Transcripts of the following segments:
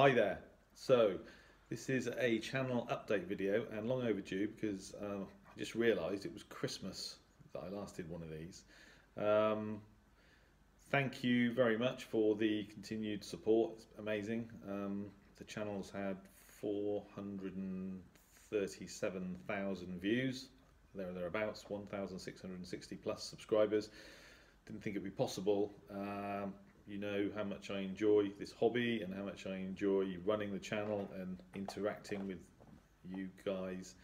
Hi there. So this is a channel update video and long overdue because uh, I just realised it was Christmas that I last did one of these. Um, thank you very much for the continued support. It's amazing. Um, the channel's had 437,000 views, there thereabouts, 1,660 plus subscribers. Didn't think it'd be possible. You know how much I enjoy this hobby and how much I enjoy running the channel and interacting with you guys.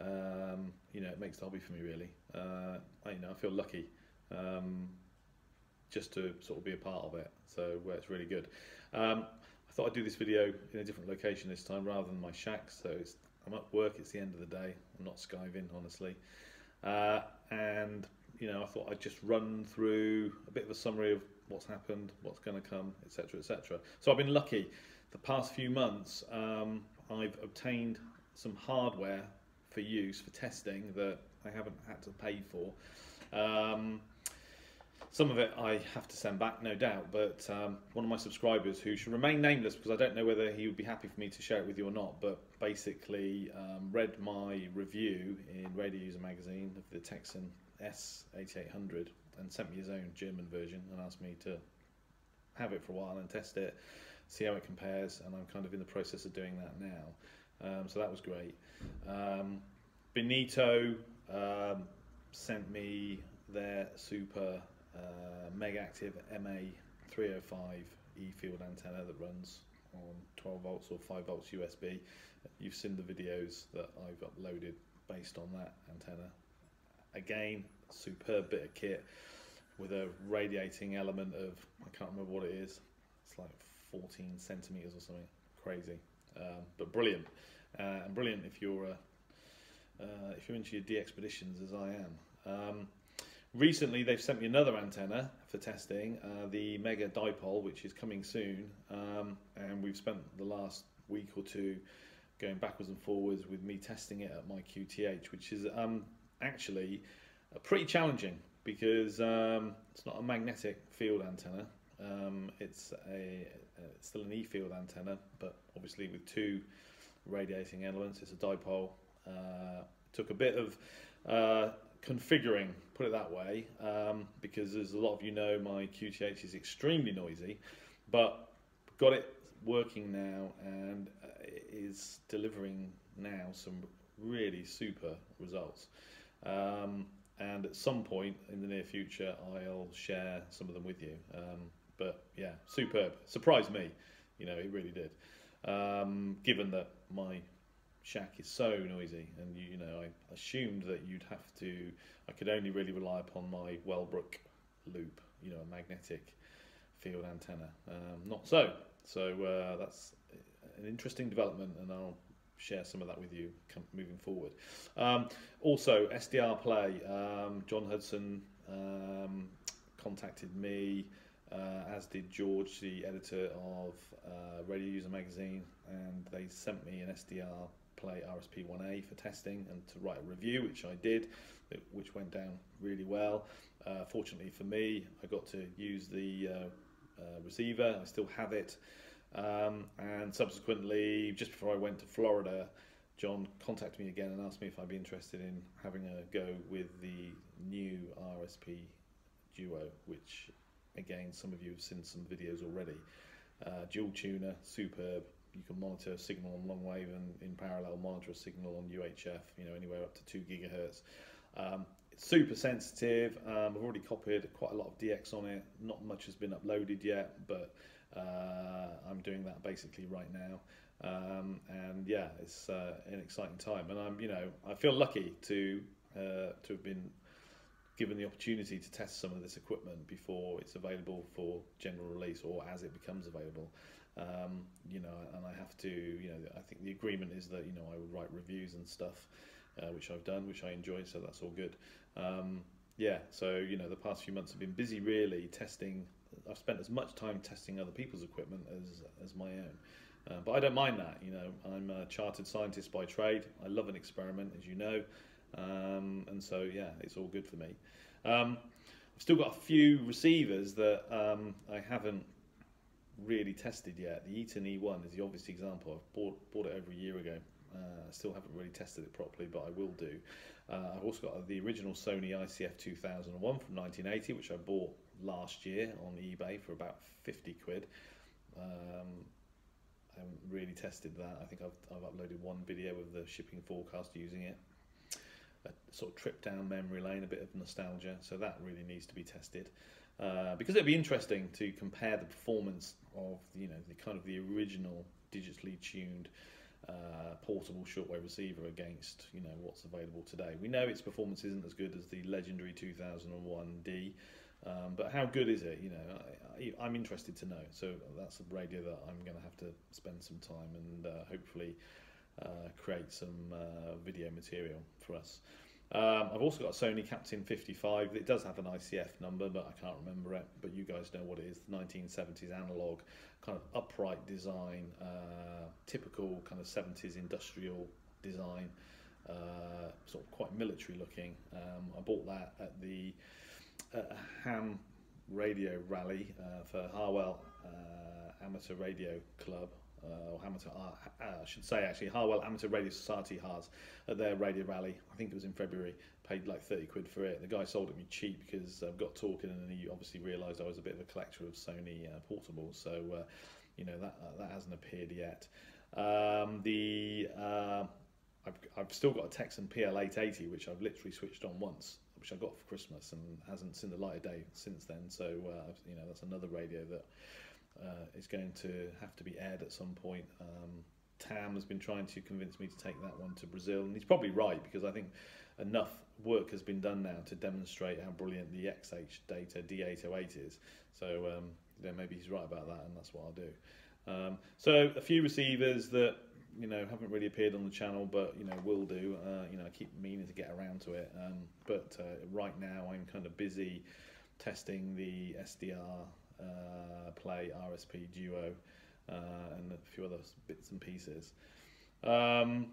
Um, you know, it makes the hobby for me really. Uh, I, you know, I feel lucky um, just to sort of be a part of it. So uh, it's really good. Um, I thought I'd do this video in a different location this time rather than my shack. So I'm at work. It's the end of the day. I'm not skiving, honestly. Uh, and you know, I thought I'd just run through a bit of a summary of what's happened, what's going to come, etc., etc. So I've been lucky. The past few months, um, I've obtained some hardware for use for testing that I haven't had to pay for. Um, some of it I have to send back, no doubt, but um, one of my subscribers who should remain nameless because I don't know whether he would be happy for me to share it with you or not, but basically um, read my review in Radio User Magazine of the Tecsun S8800 and sent me his own German version and asked me to have it for a while and test it, see how it compares, and I'm kind of in the process of doing that now. Um, so that was great. Um, Bonito um, sent me their super uh, MegActiv MA305 E-field antenna that runs on 12 volts or 5 volts USB. You've seen the videos that I've uploaded based on that antenna. Again, superb bit of kit with a radiating element of I can't remember what it is. It's like 14 centimeters or something crazy, um, but brilliant uh, and brilliant if you're uh, uh, if you're into your DXpeditions as I am. Um, recently, they've sent me another antenna for testing, uh, the Mega Dipole, which is coming soon, um, and we've spent the last week or two going backwards and forwards with me testing it at my QTH, which is um, actually uh, pretty challenging because um, it's not a magnetic field antenna. Um, it's a it's still an E field antenna, but obviously with two radiating elements. It's a dipole. Uh, took a bit of uh, configuring, put it that way, um, because as a lot of you know, my QTH is extremely noisy, but got it working now and uh, is delivering now some really super results. Um, and at some point in the near future, I'll share some of them with you. Um, but yeah, superb. Surprised me, you know, it really did. Um, given that my shack is so noisy, and you, you, know, I assumed that you'd have to, I could only really rely upon my Wellbrook loop, you know, a magnetic field antenna. Um, not so. So uh, that's an interesting development, and I'll share some of that with you moving forward. Um, also, SDR Play, um, John Hudson um, contacted me, uh, as did George, the editor of uh, Radio User Magazine, and they sent me an SDR Play RSP1A for testing and to write a review, which I did, which went down really well. Uh, fortunately for me, I got to use the uh, uh, receiver, I still have it. Um, and subsequently, just before I went to Florida, John contacted me again and asked me if I'd be interested in having a go with the new RSP Duo, which again, some of you have seen some videos already. Uh, dual tuner, superb. You can monitor a signal on long wave and in parallel monitor a signal on UHF, you know, anywhere up to two gigahertz. Um, super sensitive. Um, I've already copied quite a lot of DX on it. Not much has been uploaded yet, but I'm doing that basically right now. Um, and yeah, it's uh, an exciting time, and I'm you know I feel lucky to uh, to have been given the opportunity to test some of this equipment before it's available for general release or as it becomes available. Um, you know, and I have to, you know, I think the agreement is that you know I would write reviews and stuff, uh, which I've done, which I enjoy, so that's all good. Um, yeah, so you know, the past few months have been busy really testing I've spent as much time testing other people's equipment as as my own. Uh, but I don't mind that. You know, I'm a chartered scientist by trade. I love an experiment, as you know, um, and so yeah, it's all good for me. Um, I've still got a few receivers that um, I haven't really tested yet. The Eton E1 is the obvious example. I've bought, bought it over a year ago. Uh, still haven't really tested it properly, but I will do. Uh, I've also got the original Sony ICF 2001 from 1980, which I bought last year on eBay for about 50 quid. Um, I haven't really tested that. I think I've, I've uploaded one video of the shipping forecast using it. A sort of trip down memory lane, a bit of nostalgia. So that really needs to be tested. Uh, because it'd be interesting to compare the performance of you know the kind of the original digitally tuned uh, portable shortwave receiver against you know what's available today. We know its performance isn't as good as the legendary 2001D, um, but how good is it? You know, I, am interested to know. So that's a radio that I'm going to have to spend some time and uh, hopefully uh, create some uh, video material for us. Um, I've also got a Sony Captain 55. It does have an ICF number, but I can't remember it. But you guys know what it is. The 1970s analog, kind of upright design, uh, typical kind of 70s industrial design, uh, sort of quite military looking. Um, I bought that at the uh, Ham Radio Rally uh, for Harwell uh, Amateur Radio Club uh, or amateur, uh, I should say actually, Harwell Amateur Radio Society has at their radio rally. I think it was in February. Paid like 30 quid for it. The guy sold it me cheap because I've got talking and he obviously realised I was a bit of a collector of Sony uh, portables. So, uh, you know, that that hasn't appeared yet. Um, the I've, I've still got a Tecsun PL880 which I've literally switched on once which I got for Christmas and hasn't seen the light of day since then. So uh, you know that's another radio that uh, is going to have to be aired at some point. Um, Tam has been trying to convince me to take that one to Brazil, and he's probably right because I think enough work has been done now to demonstrate how brilliant the XH data D808 is. So um, yeah, maybe he's right about that, and that's what I'll do. Um, so a few receivers that you know haven't really appeared on the channel, but you know will do. Uh, you know, I keep meaning to get around to it, um, but uh, right now I'm kind of busy testing the SDR uh, play, RSP Duo, uh, and a few other bits and pieces. Um,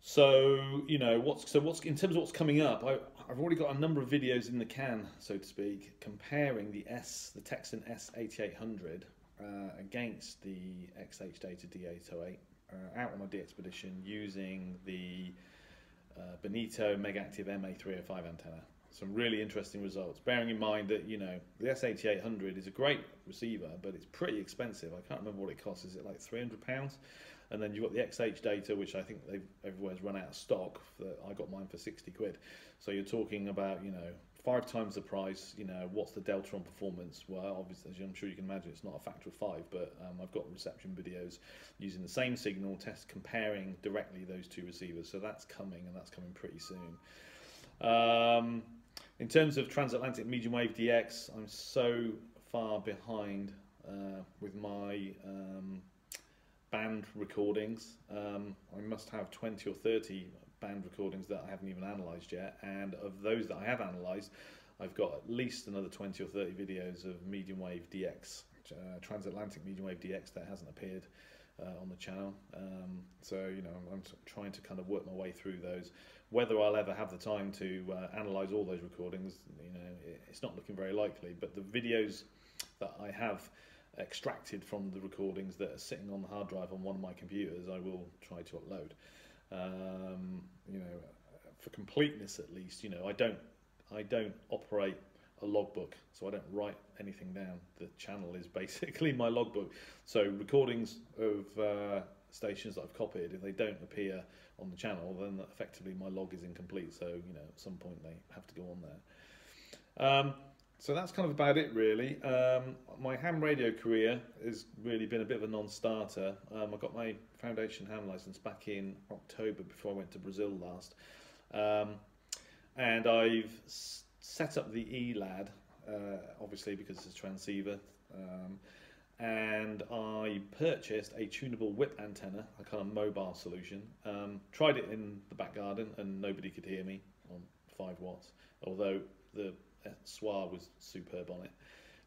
so you know what's so what's in terms of what's coming up. I, have already got a number of videos in the can, so to speak, comparing the S, the Tecsun S8800 uh, against the XH Data D808 uh, out on my DXpedition using the uh, Bonito Megactiv MA305 antenna some really interesting results. Bearing in mind that you know the S8800 is a great receiver, but it's pretty expensive. I can't remember what it costs. Is it like 300 pounds? And then you've got the XH data, which I think they've everywhere's run out of stock. I got mine for 60 quid. So you're talking about you know five times the price. You know what's the delta on performance? Well, obviously, as I'm sure you can imagine, it's not a factor of five. But um, I've got reception videos using the same signal test, comparing directly those two receivers. So that's coming, and that's coming pretty soon. Um, in terms of transatlantic medium wave DX, I'm so far behind uh, with my um, band recordings. Um, I must have 20 or 30 band recordings that I haven't even analysed yet, and of those that I have analysed, I've got at least another 20 or 30 videos of medium wave DX, uh, transatlantic medium wave DX that hasn't appeared uh, on the channel. Um, so you know, I'm, I'm, trying to kind of work my way through those. Whether I'll ever have the time to uh, analyze all those recordings, you know, it's not looking very likely. But the videos that I have extracted from the recordings that are sitting on the hard drive on one of my computers, I will try to upload. Um, you know, for completeness at least, you know, I don't, I don't operate a logbook, so I don't write anything down. The channel is basically my logbook. So recordings of uh, stations that I've copied, if they don't appear on the channel, then effectively my log is incomplete. So you know, at some point they have to go on there. Um, so that's kind of about it, really. Um, my ham radio career has really been a bit of a non-starter. Um, I got my foundation ham license back in October before I went to Brazil last, um, and I've set up the ELAD, uh, obviously because it's a transceiver, um, and I purchased a tunable whip antenna, a kind of mobile solution. Um, tried it in the back garden and nobody could hear me on 5 watts, although the SWR was superb on it.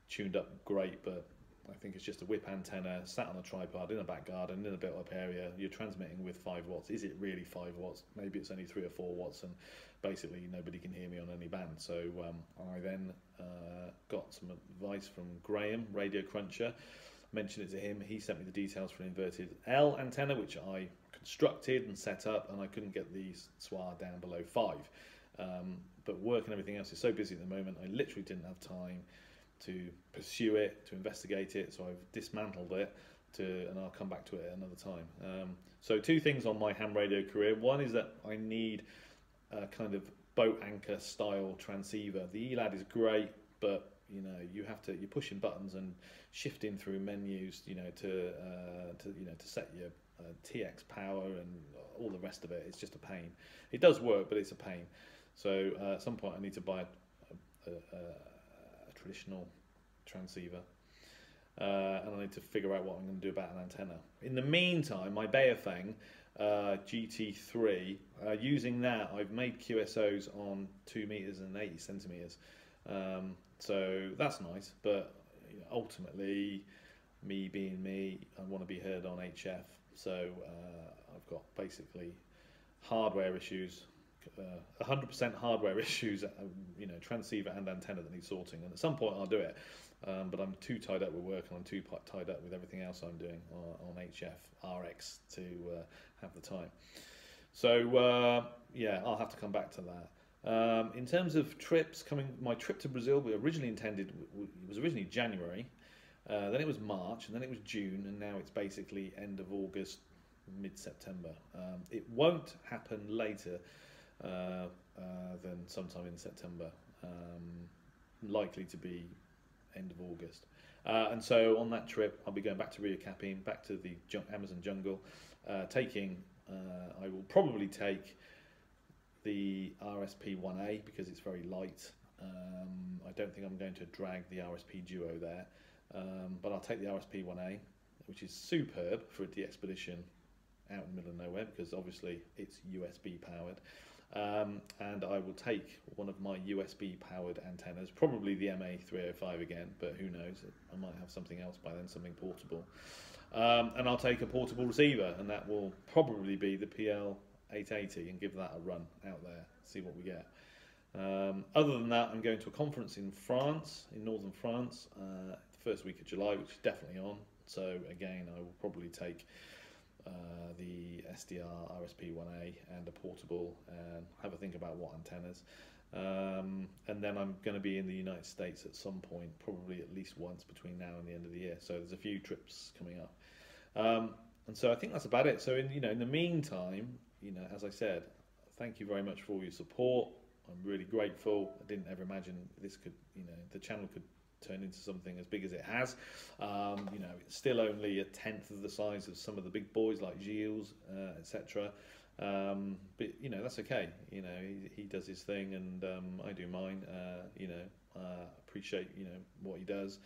Tuned up great, but I think it's just a whip antenna sat on a tripod in a back garden in a built up area. You're transmitting with five watts. Is it really five watts? Maybe it's only three or four watts, and basically nobody can hear me on any band. So um, I then uh, got some advice from Graham, Radio Cruncher. Mentioned it to him. He sent me the details for an inverted L antenna, which I constructed and set up, and I couldn't get the SWR down below five. Um, but work and everything else is so busy at the moment, I literally didn't have time to pursue it, to investigate it. So I've dismantled it to, and I'll come back to it another time. Um, so two things on my ham radio career. One is that I need a kind of boat anchor style transceiver. The ELAD is great, but you know you have to you're pushing buttons and shifting through menus, you know, to uh, to you know to set your uh, TX power and all the rest of it. It's just a pain. It does work, but it's a pain. So uh, at some point I need to buy a, a, a traditional transceiver. Uh, and I need to figure out what I'm going to do about an antenna. In the meantime, my Baofeng uh, GT3, uh, using that, I've made QSOs on 2 meters and 80 centimeters. Um, so that's nice, but ultimately, me being me, I want to be heard on HF. So uh, I've got basically hardware issues 100% uh, hardware issues, uh, you know, transceiver and antenna that need sorting. And at some point I'll do it, um, but I'm too tied up with work and I'm too tied up with everything else I'm doing on, on HF RX to uh, have the time. So uh, yeah, I'll have to come back to that. Um, in terms of trips coming, my trip to Brazil, we originally intended it was originally January, uh, then it was March, and then it was June, and now it's basically end of August, mid September. Um, it won't happen later uh, uh, than sometime in September, um, likely to be end of August. Uh, and so on that trip, I'll be going back to Rio Capine, back to the Amazon jungle, taking, I will probably take the RSP 1A because it's very light. Um, I don't think I'm going to drag the RSP Duo there, um, but I'll take the RSP 1A, which is superb for a expedition out in the middle of nowhere because obviously it's USB powered. Um, and I will take one of my USB powered antennas, probably the MA305 again, but who knows, I might have something else by then, something portable. Um, and I'll take a portable receiver, and that will probably be the PL880 and give that a run out there, see what we get. Um, other than that, I'm going to a conference in France, in northern France, uh, the first week of July, which is definitely on. So again, I will probably take uh, the SDR RSP1A and a portable and have a think about what antennas. Um, and then I'm going to be in the United States at some point, probably at least once between now and the end of the year. So there's a few trips coming up. Um, and so I think that's about it. So in you know in the meantime, you know as I said, thank you very much for all your support. I'm really grateful. I didn't ever imagine this could you know the channel could turned into something as big as it has. Um, you know, it's still only a tenth of the size of some of the big boys like Gilles, uh, etc. Um, but you know, that's okay. You know, he, he does his thing, and um, I do mine. Uh, you know, uh, appreciate you know what he does.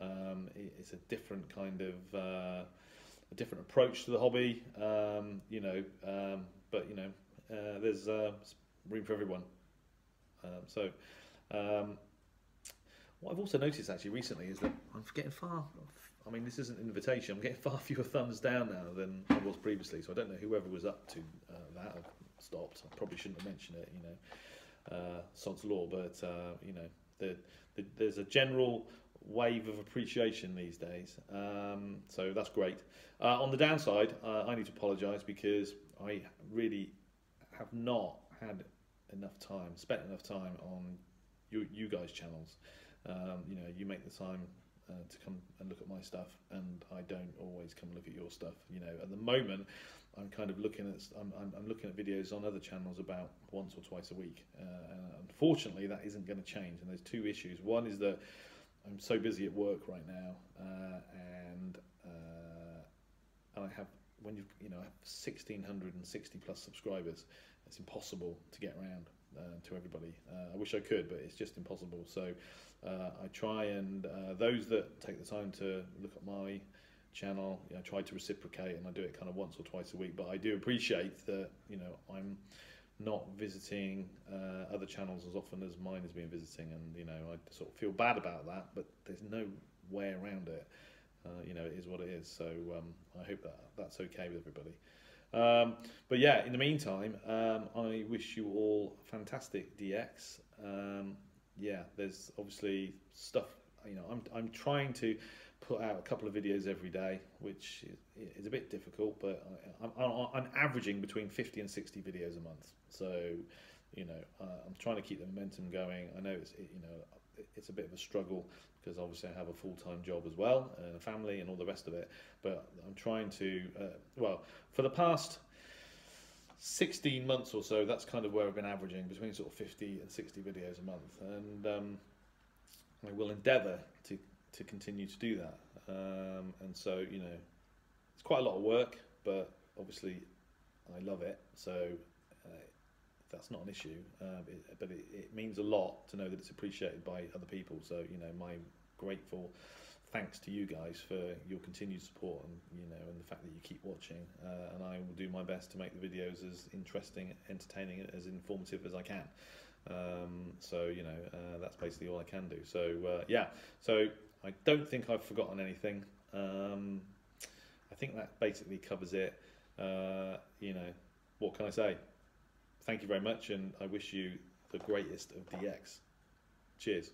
Um, it, it's a different kind of uh, a different approach to the hobby. Um, you know, um, but you know, uh, there's uh, room for everyone. So. What I've also noticed actually recently is that I'm getting far. I mean, this isn't an invitation. I'm getting far fewer thumbs down now than I was previously. So I don't know whoever was up to uh, that. I've stopped. I probably shouldn't have mentioned it. You know, uh, sod's law. But uh, you know, the, the, there's a general wave of appreciation these days. Um, so that's great. Uh, on the downside, uh, I need to apologise because I really have not had enough time, spent enough time on you, you guys' channels. Um, you know, you make the time uh, to come and look at my stuff, and I don't always come look at your stuff. You know, at the moment, I'm kind of looking at I'm, I'm, looking at videos on other channels about once or twice a week. Uh, unfortunately, that isn't going to change, and there's two issues. One is that I'm so busy at work right now, uh, and uh, and I have when you you know I have 1660 plus subscribers. It's impossible to get around uh, to everybody. Uh, I wish I could, but it's just impossible. So uh, I try and uh, those that take the time to look at my channel, you know, I try to reciprocate, and I do it kind of once or twice a week. But I do appreciate that you know I'm not visiting uh, other channels as often as mine has been visiting, and you know I sort of feel bad about that, but there's no way around it. you know, it is what it is. So um, I hope that that's okay with everybody. Um, but yeah, in the meantime, um, I wish you all fantastic DX. Um, yeah, there's obviously stuff. You know, I'm I'm trying to put out a couple of videos every day, which is, a bit difficult, but I, I'm, I'm, I'm averaging between 50 and 60 videos a month. So, you know, uh, I'm trying to keep the momentum going. I know it's you know it's a bit of a struggle because obviously I have a full-time job as well and a family and all the rest of it. But I'm trying to, uh, well, for the past 16 months or so, that's kind of where I've been averaging between sort of 50 and 60 videos a month. And um, I will endeavour to, to continue to do that. Um, and so, you know, it's quite a lot of work, but obviously I love it. So that's not an issue, uh, it, but it, it means a lot to know that it's appreciated by other people. So you know, my grateful thanks to you guys for your continued support and you know and the fact that you keep watching. Uh, and I will do my best to make the videos as interesting, entertaining, as informative as I can. Um, so you know, uh, that's basically all I can do. So uh, yeah, so I don't think I've forgotten anything. Um, I think that basically covers it. Uh, you know, what can I say? Thank you very much, and I wish you the greatest of DX. Cheers.